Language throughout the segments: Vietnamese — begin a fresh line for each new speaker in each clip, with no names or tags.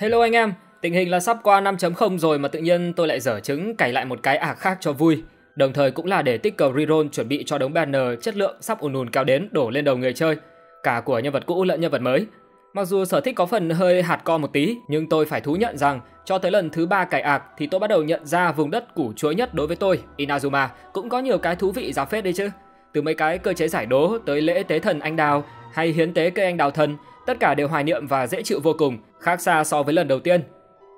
Hello anh em, tình hình là sắp qua 5.0 rồi mà tự nhiên tôi lại dở chứng cày lại một cái ạc khác cho vui. Đồng thời cũng là để tích cầu reroll chuẩn bị cho đống banner chất lượng sắp ùn ùn cao đến đổ lên đầu người chơi, cả của nhân vật cũ lẫn nhân vật mới. Mặc dù sở thích có phần hơi hạt co một tí, nhưng tôi phải thú nhận rằng cho tới lần thứ ba cày ạc thì tôi bắt đầu nhận ra vùng đất củ chuối nhất đối với tôi, Inazuma, cũng có nhiều cái thú vị giá phết đấy chứ. Từ mấy cái cơ chế giải đố tới lễ tế thần anh đào hay hiến tế cây anh đào thần, tất cả đều hoài niệm và dễ chịu vô cùng, khác xa so với lần đầu tiên.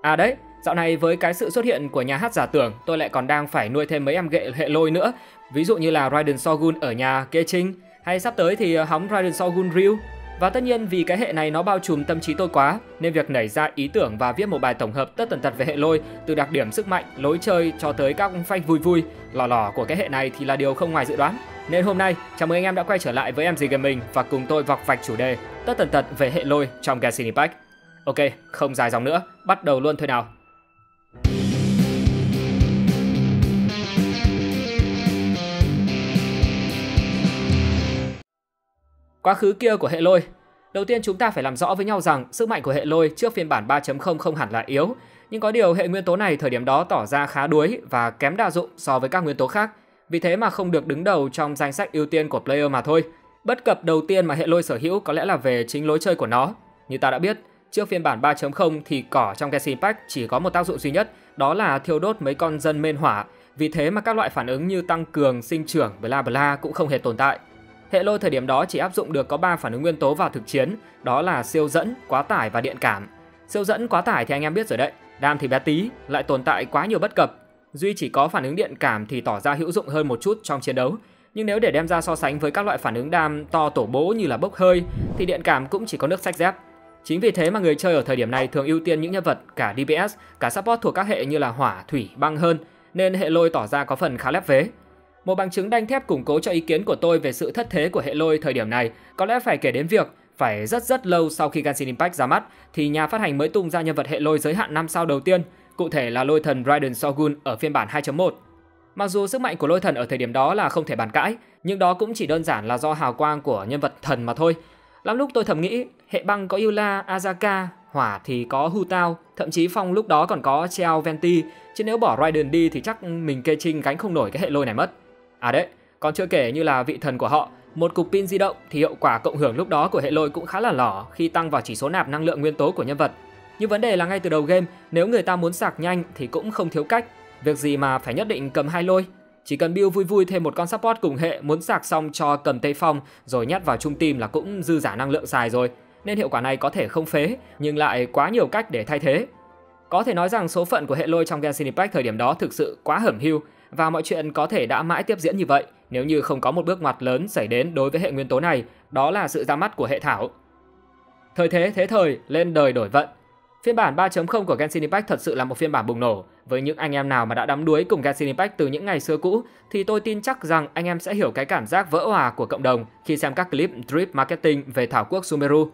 À đấy, dạo này với cái sự xuất hiện của nhà hát giả tưởng, tôi lại còn đang phải nuôi thêm mấy em ghệ hệ lôi nữa, ví dụ như là Raiden Shogun ở nhà Keqing, hay sắp tới thì ờ, hóng Raiden Shogun Ryu. Và tất nhiên vì cái hệ này nó bao trùm tâm trí tôi quá, nên việc nảy ra ý tưởng và viết một bài tổng hợp tất tần tật về hệ lôi, từ đặc điểm sức mạnh, lối chơi cho tới các phanh vui vui, lò lò của cái hệ này thì là điều không ngoài dự đoán. Nên hôm nay, chào mừng anh em đã quay trở lại với em gì game mình và cùng tôi vọc vạch chủ đề tất tần tật về hệ lôi trong Genshin Impact. Ok, không dài dòng nữa, bắt đầu luôn thôi nào. Quá khứ kia của hệ lôi Đầu tiên chúng ta phải làm rõ với nhau rằng sức mạnh của hệ lôi trước phiên bản 3.0 không hẳn là yếu, nhưng có điều hệ nguyên tố này thời điểm đó tỏ ra khá đuối và kém đa dụng so với các nguyên tố khác, vì thế mà không được đứng đầu trong danh sách ưu tiên của player mà thôi. Bất cập đầu tiên mà hệ lôi sở hữu có lẽ là về chính lối chơi của nó. Như ta đã biết, trước phiên bản 3.0 thì cỏ trong Genshin Impact chỉ có một tác dụng duy nhất, đó là thiêu đốt mấy con dân mên hỏa, vì thế mà các loại phản ứng như tăng cường, sinh trưởng, bla bla cũng không hề tồn tại. Hệ lôi thời điểm đó chỉ áp dụng được có 3 phản ứng nguyên tố vào thực chiến, đó là siêu dẫn, quá tải và điện cảm. Siêu dẫn quá tải thì anh em biết rồi đấy, đam thì bé tí, lại tồn tại quá nhiều bất cập. Duy chỉ có phản ứng điện cảm thì tỏ ra hữu dụng hơn một chút trong chiến đấu. Nhưng nếu để đem ra so sánh với các loại phản ứng đam to tổ bố như là bốc hơi thì điện cảm cũng chỉ có nước sách dép. Chính vì thế mà người chơi ở thời điểm này thường ưu tiên những nhân vật cả DPS, cả support thuộc các hệ như là hỏa, thủy, băng hơn, nên hệ lôi tỏ ra có phần khá lép vế. Một bằng chứng đanh thép củng cố cho ý kiến của tôi về sự thất thế của hệ lôi thời điểm này có lẽ phải kể đến việc phải rất rất lâu sau khi Genshin Impact ra mắt thì nhà phát hành mới tung ra nhân vật hệ lôi giới hạn 5 sao đầu tiên, cụ thể là lôi thần Raiden Shogun ở phiên bản 2.1. Mặc dù sức mạnh của lôi thần ở thời điểm đó là không thể bàn cãi, nhưng đó cũng chỉ đơn giản là do hào quang của nhân vật thần mà thôi. Lắm lúc tôi thầm nghĩ, hệ băng có Yula, Azaka, hỏa thì có Hu Tao, thậm chí phong lúc đó còn có Treo Venti, chứ nếu bỏ Raiden đi thì chắc mình kê trinh gánh không nổi cái hệ lôi này mất. À đấy, còn chưa kể như là vị thần của họ, một cục pin di động thì hiệu quả cộng hưởng lúc đó của hệ lôi cũng khá là lỏ khi tăng vào chỉ số nạp năng lượng nguyên tố của nhân vật. Nhưng vấn đề là ngay từ đầu game, nếu người ta muốn sạc nhanh thì cũng không thiếu cách. Việc gì mà phải nhất định cầm hai lôi. Chỉ cần build vui vui thêm một con support cùng hệ muốn sạc xong cho cầm tây phong rồi nhét vào trung tim là cũng dư giả năng lượng xài rồi. Nên hiệu quả này có thể không phế, nhưng lại quá nhiều cách để thay thế. Có thể nói rằng số phận của hệ lôi trong Genshin Impact thời điểm đó thực sự quá hẩm hiu và mọi chuyện có thể đã mãi tiếp diễn như vậy nếu như không có một bước ngoặt lớn xảy đến đối với hệ nguyên tố này, đó là sự ra mắt của hệ thảo. Thời thế thế thời, lên đời đổi vận. Phiên bản 3.0 của Genshin Impact thật sự là một phiên bản bùng nổ. Với những anh em nào mà đã đắm đuối cùng Genshin Impact từ những ngày xưa cũ thì tôi tin chắc rằng anh em sẽ hiểu cái cảm giác vỡ hòa của cộng đồng khi xem các clip drip marketing về thảo quốc Sumeru.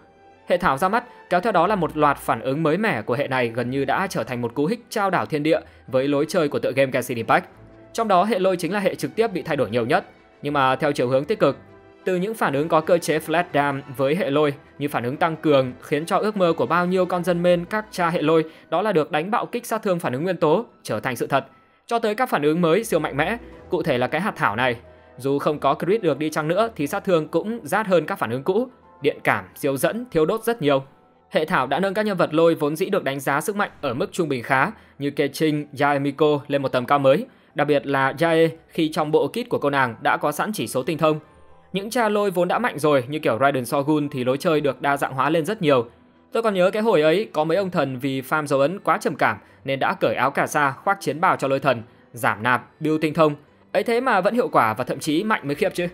Hệ thảo ra mắt kéo theo đó là một loạt phản ứng mới mẻ của hệ này gần như đã trở thành một cú hích trao đảo thiên địa với lối chơi của tựa game Genshin Impact. Trong đó hệ lôi chính là hệ trực tiếp bị thay đổi nhiều nhất, nhưng mà theo chiều hướng tích cực. Từ những phản ứng có cơ chế flat dam với hệ lôi như phản ứng tăng cường khiến cho ước mơ của bao nhiêu con dân men các cha hệ lôi đó là được đánh bạo kích sát thương phản ứng nguyên tố trở thành sự thật. Cho tới các phản ứng mới siêu mạnh mẽ, cụ thể là cái hạt thảo này. Dù không có crit được đi chăng nữa thì sát thương cũng rát hơn các phản ứng cũ, điện cảm, siêu dẫn, thiếu đốt rất nhiều. Hệ thảo đã nâng các nhân vật lôi vốn dĩ được đánh giá sức mạnh ở mức trung bình khá như Keqing, Yaemiko lên một tầm cao mới đặc biệt là Jae khi trong bộ kit của cô nàng đã có sẵn chỉ số tinh thông. Những cha lôi vốn đã mạnh rồi như kiểu Raiden Shogun thì lối chơi được đa dạng hóa lên rất nhiều. Tôi còn nhớ cái hồi ấy có mấy ông thần vì farm dấu ấn quá trầm cảm nên đã cởi áo cà sa khoác chiến bào cho lôi thần, giảm nạp, build tinh thông. Ấy thế mà vẫn hiệu quả và thậm chí mạnh mới khiếp chứ.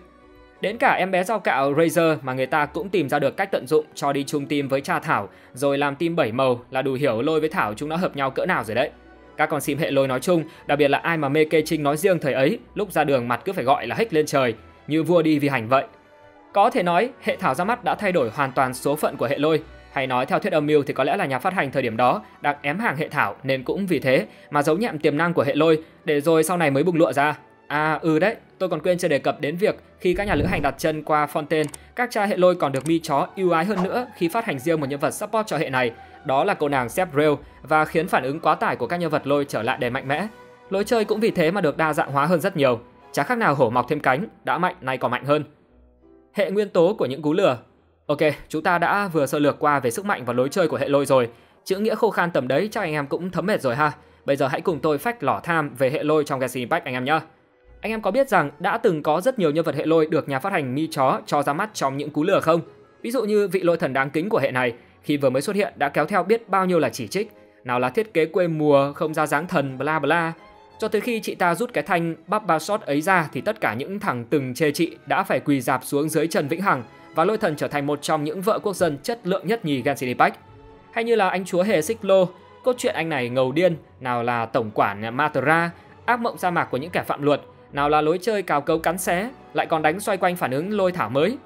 Đến cả em bé rau cạo Razer mà người ta cũng tìm ra được cách tận dụng cho đi chung team với cha Thảo rồi làm team bảy màu là đủ hiểu lôi với Thảo chúng nó hợp nhau cỡ nào rồi đấy. Các con sim hệ lôi nói chung, đặc biệt là ai mà mê kê trinh nói riêng thời ấy, lúc ra đường mặt cứ phải gọi là hích lên trời, như vua đi vì hành vậy. Có thể nói, hệ thảo ra mắt đã thay đổi hoàn toàn số phận của hệ lôi. Hay nói theo thuyết âm mưu thì có lẽ là nhà phát hành thời điểm đó đang ém hàng hệ thảo nên cũng vì thế mà giấu nhẹm tiềm năng của hệ lôi để rồi sau này mới bùng lụa ra. À ừ đấy, tôi còn quên chưa đề cập đến việc khi các nhà lữ hành đặt chân qua Fontaine, các cha hệ lôi còn được mi chó ưu ái hơn nữa khi phát hành riêng một nhân vật support cho hệ này, đó là cô nàng Sepril và khiến phản ứng quá tải của các nhân vật lôi trở lại đầy mạnh mẽ. Lối chơi cũng vì thế mà được đa dạng hóa hơn rất nhiều, chả khác nào hổ mọc thêm cánh, đã mạnh nay còn mạnh hơn. Hệ nguyên tố của những cú lừa Ok, chúng ta đã vừa sơ lược qua về sức mạnh và lối chơi của hệ lôi rồi. Chữ nghĩa khô khan tầm đấy chắc anh em cũng thấm mệt rồi ha. Bây giờ hãy cùng tôi phách lỏ tham về hệ lôi trong Genshin Impact anh em nhé. Anh em có biết rằng đã từng có rất nhiều nhân vật hệ lôi được nhà phát hành mi chó cho ra mắt trong những cú lừa không? Ví dụ như vị lôi thần đáng kính của hệ này, khi vừa mới xuất hiện đã kéo theo biết bao nhiêu là chỉ trích, nào là thiết kế quê mùa, không ra dáng thần, bla bla. Cho tới khi chị ta rút cái thanh bắp ba shot ấy ra thì tất cả những thằng từng chê chị đã phải quỳ dạp xuống dưới Trần Vĩnh Hằng và lôi thần trở thành một trong những vợ quốc dân chất lượng nhất nhì Genshin Impact. Hay như là anh chúa hề Xích Lô, cốt truyện anh này ngầu điên, nào là tổng quản Matra, ác mộng sa mạc của những kẻ phạm luật, nào là lối chơi cào cấu cắn xé, lại còn đánh xoay quanh phản ứng lôi thả mới.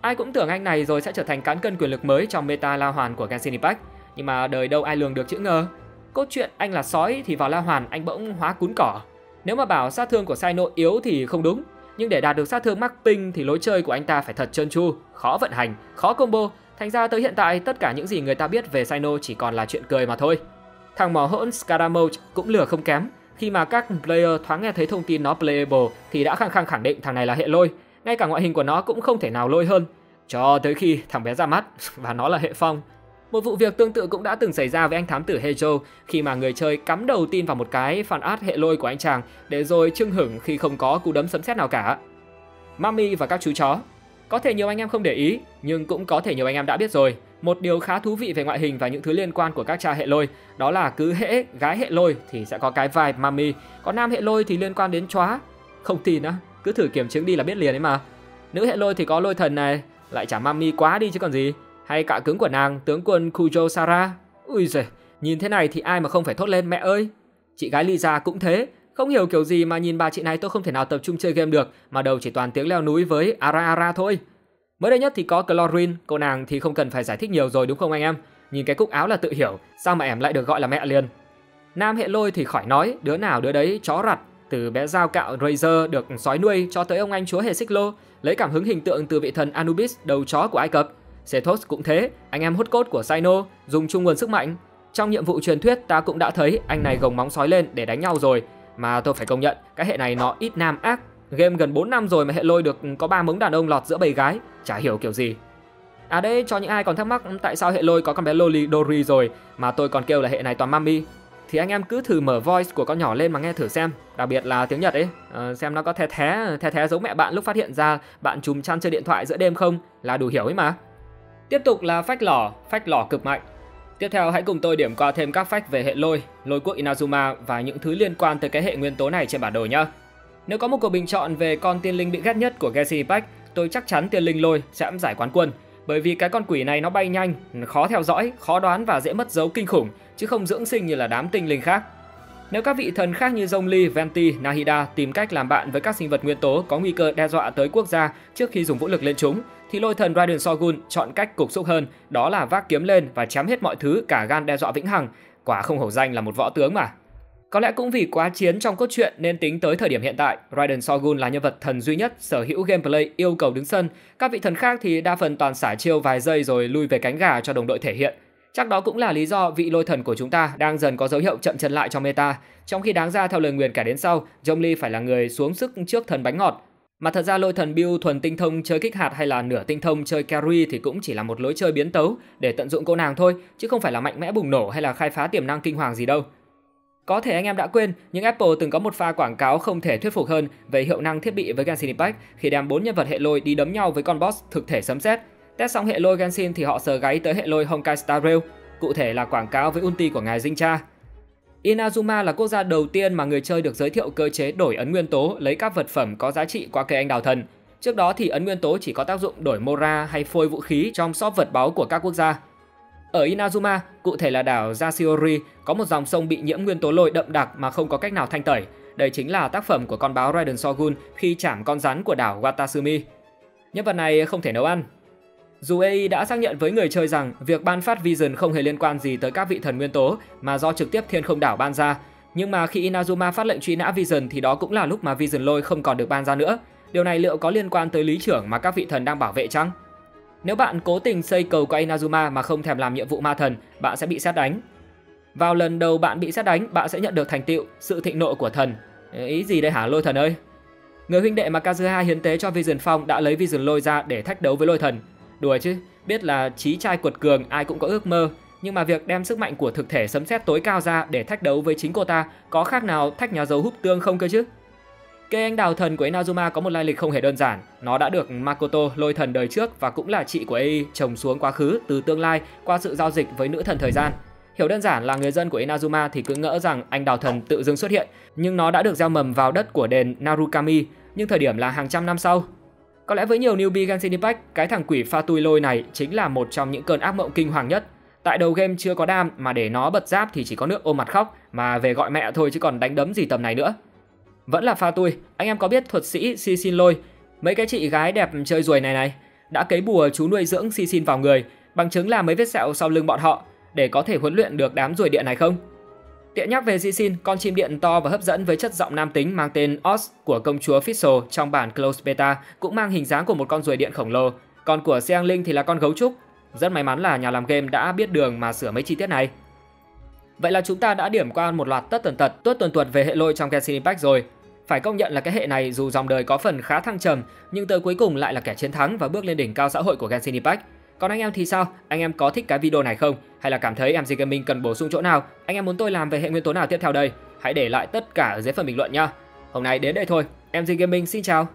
Ai cũng tưởng anh này rồi sẽ trở thành cán cân quyền lực mới trong meta La Hoàn của Genshin Impact, nhưng mà đời đâu ai lường được chữ ngờ. Cốt truyện anh là sói thì vào La Hoàn anh bỗng hóa cún cỏ. Nếu mà bảo sát thương của Sino yếu thì không đúng, nhưng để đạt được sát thương mắc tinh thì lối chơi của anh ta phải thật trơn tru, khó vận hành, khó combo. Thành ra tới hiện tại tất cả những gì người ta biết về Sino chỉ còn là chuyện cười mà thôi. Thằng mỏ hỗn Scaramouche cũng lừa không kém, khi mà các player thoáng nghe thấy thông tin nó playable thì đã khăng khăng khẳng định thằng này là hệ lôi, ngay cả ngoại hình của nó cũng không thể nào lôi hơn. Cho tới khi thằng bé ra mắt và nó là hệ phong. Một vụ việc tương tự cũng đã từng xảy ra với anh thám tử Hejo khi mà người chơi cắm đầu tin vào một cái fan art hệ lôi của anh chàng để rồi trưng hửng khi không có cú đấm sấm sét nào cả. Mami và các chú chó Có thể nhiều anh em không để ý, nhưng cũng có thể nhiều anh em đã biết rồi. Một điều khá thú vị về ngoại hình và những thứ liên quan của các cha hệ lôi đó là cứ hễ gái hệ lôi thì sẽ có cái vibe mami, còn nam hệ lôi thì liên quan đến chóa. Không tin á, cứ thử kiểm chứng đi là biết liền ấy mà. Nữ hệ lôi thì có lôi thần này, lại chả mami quá đi chứ còn gì. Hay cả cứng của nàng, tướng quân Kujo Sara. Ui giời, nhìn thế này thì ai mà không phải thốt lên mẹ ơi. Chị gái Lisa cũng thế, không hiểu kiểu gì mà nhìn bà chị này tôi không thể nào tập trung chơi game được, mà đầu chỉ toàn tiếng leo núi với Ara Ara thôi. Mới đây nhất thì có Chlorine, cô nàng thì không cần phải giải thích nhiều rồi đúng không anh em? Nhìn cái cúc áo là tự hiểu, sao mà em lại được gọi là mẹ liền. Nam hệ lôi thì khỏi nói, đứa nào đứa đấy chó rặt, từ bé dao cạo Razor được sói nuôi cho tới ông anh chúa hệ xích lô, lấy cảm hứng hình tượng từ vị thần Anubis đầu chó của Ai Cập. Sethos cũng thế, anh em hút cốt của Sino, dùng chung nguồn sức mạnh. Trong nhiệm vụ truyền thuyết ta cũng đã thấy anh này gồng móng sói lên để đánh nhau rồi, mà tôi phải công nhận cái hệ này nó ít nam ác. Game gần 4 năm rồi mà hệ lôi được có ba mống đàn ông lọt giữa bầy gái, chả hiểu kiểu gì. À đây, cho những ai còn thắc mắc tại sao hệ lôi có con bé Loli Dory rồi mà tôi còn kêu là hệ này toàn mami thì anh em cứ thử mở voice của con nhỏ lên mà nghe thử xem, đặc biệt là tiếng Nhật ấy, à, xem nó có the thé the thé giống mẹ bạn lúc phát hiện ra bạn chùm chăn chơi điện thoại giữa đêm không là đủ hiểu ấy mà. Tiếp tục là phách lỏ, phách lỏ cực mạnh. Tiếp theo hãy cùng tôi điểm qua thêm các phách về hệ lôi, lôi quốc Inazuma và những thứ liên quan tới cái hệ nguyên tố này trên bản đồ nhé. Nếu có một cuộc bình chọn về con tiên linh bị ghét nhất của Genshin Impact, tôi chắc chắn tiên linh lôi sẽ giải quán quân. Bởi vì cái con quỷ này nó bay nhanh, khó theo dõi, khó đoán và dễ mất dấu kinh khủng, chứ không dưỡng sinh như là đám tinh linh khác. Nếu các vị thần khác như Zhongli, Venti, Nahida tìm cách làm bạn với các sinh vật nguyên tố có nguy cơ đe dọa tới quốc gia trước khi dùng vũ lực lên chúng, thì lôi thần Raiden Shogun chọn cách cục xúc hơn, đó là vác kiếm lên và chém hết mọi thứ cả gan đe dọa vĩnh hằng. Quả không hổ danh là một võ tướng mà. Có lẽ cũng vì quá chiến trong cốt truyện nên tính tới thời điểm hiện tại, Raiden Shogun là nhân vật thần duy nhất sở hữu gameplay yêu cầu đứng sân. Các vị thần khác thì đa phần toàn xả chiêu vài giây rồi lui về cánh gà cho đồng đội thể hiện. Chắc đó cũng là lý do vị lôi thần của chúng ta đang dần có dấu hiệu chậm chân lại trong meta, trong khi đáng ra theo lời nguyền kể đến sau, Zhongli phải là người xuống sức trước thần bánh ngọt. Mà thật ra lôi thần build thuần tinh thông chơi kích hạt hay là nửa tinh thông chơi carry thì cũng chỉ là một lối chơi biến tấu để tận dụng cô nàng thôi, chứ không phải là mạnh mẽ bùng nổ hay là khai phá tiềm năng kinh hoàng gì đâu. Có thể anh em đã quên, nhưng Apple từng có một pha quảng cáo không thể thuyết phục hơn về hiệu năng thiết bị với Genshin Impact khi đem bốn nhân vật hệ lôi đi đấm nhau với con boss thực thể sấm sét. Test xong hệ lôi Genshin thì họ sờ gáy tới hệ lôi Honkai Star Rail, cụ thể là quảng cáo với ulti của ngài Jincha. Inazuma là quốc gia đầu tiên mà người chơi được giới thiệu cơ chế đổi ấn nguyên tố lấy các vật phẩm có giá trị qua cây anh đào thần. Trước đó thì ấn nguyên tố chỉ có tác dụng đổi mora hay phôi vũ khí trong shop vật báu của các quốc gia. Ở Inazuma, cụ thể là đảo Yashiori, có một dòng sông bị nhiễm nguyên tố lôi đậm đặc mà không có cách nào thanh tẩy. Đây chính là tác phẩm của con báo Raiden Shogun khi chạm con rắn của đảo Watasumi. Nhân vật này không thể nấu ăn. Dù AI đã xác nhận với người chơi rằng việc ban phát Vision không hề liên quan gì tới các vị thần nguyên tố mà do trực tiếp thiên không đảo ban ra, nhưng mà khi Inazuma phát lệnh truy nã Vision thì đó cũng là lúc mà Vision lôi không còn được ban ra nữa. Điều này liệu có liên quan tới lý trưởng mà các vị thần đang bảo vệ chăng? Nếu bạn cố tình xây cầu qua Inazuma mà không thèm làm nhiệm vụ ma thần, bạn sẽ bị xét đánh. Vào lần đầu bạn bị xét đánh, bạn sẽ nhận được thành tựu sự thịnh nộ của thần. Ý gì đây hả lôi thần ơi? Người huynh đệ mà Kazuha hiến tế cho Vision Phong đã lấy Vision lôi ra để thách đấu với lôi thần. Đùa chứ, biết là trí trai cuột cường ai cũng có ước mơ, nhưng mà việc đem sức mạnh của thực thể sấm sét tối cao ra để thách đấu với chính cô ta có khác nào thách nhà giàu hút tương không cơ chứ? Cây anh đào thần của Inazuma có một lai lịch không hề đơn giản. Nó đã được Makoto lôi thần đời trước và cũng là chị của Ei trồng xuống quá khứ từ tương lai qua sự giao dịch với nữ thần thời gian. Hiểu đơn giản là người dân của Inazuma thì cứ ngỡ rằng anh đào thần tự dưng xuất hiện, nhưng nó đã được gieo mầm vào đất của đền Narukami, nhưng thời điểm là hàng trăm năm sau. Có lẽ với nhiều newbie Genshin Impact, cái thằng quỷ pha tui lôi này chính là một trong những cơn ác mộng kinh hoàng nhất. Tại đầu game chưa có đam mà để nó bật giáp thì chỉ có nước ôm mặt khóc mà về gọi mẹ thôi chứ còn đánh đấm gì tầm này nữa. Vẫn là pha tui, anh em có biết thuật sĩ Si Xin Lôi, mấy cái chị gái đẹp chơi ruồi này này, đã cấy bùa chú nuôi dưỡng Si Xin vào người, bằng chứng là mấy vết sẹo sau lưng bọn họ để có thể huấn luyện được đám ruồi điện này không? Tiện nhắc về Jishin, con chim điện to và hấp dẫn với chất giọng nam tính mang tên Oz của công chúa Fizzle trong bản Close Beta cũng mang hình dáng của một con ruồi điện khổng lồ, còn của Seang Linh thì là con gấu trúc. Rất may mắn là nhà làm game đã biết đường mà sửa mấy chi tiết này. Vậy là chúng ta đã điểm qua một loạt tất tần tật, tuốt tuần tuột về hệ lôi trong Genshin Impact rồi. Phải công nhận là cái hệ này dù dòng đời có phần khá thăng trầm, nhưng tới cuối cùng lại là kẻ chiến thắng và bước lên đỉnh cao xã hội của Genshin Impact. Còn anh em thì sao? Anh em có thích cái video này không? Hay là cảm thấy MC Gaming cần bổ sung chỗ nào? Anh em muốn tôi làm về hệ nguyên tố nào tiếp theo đây? Hãy để lại tất cả ở dưới phần bình luận nha. Hôm nay đến đây thôi. MC Gaming xin chào.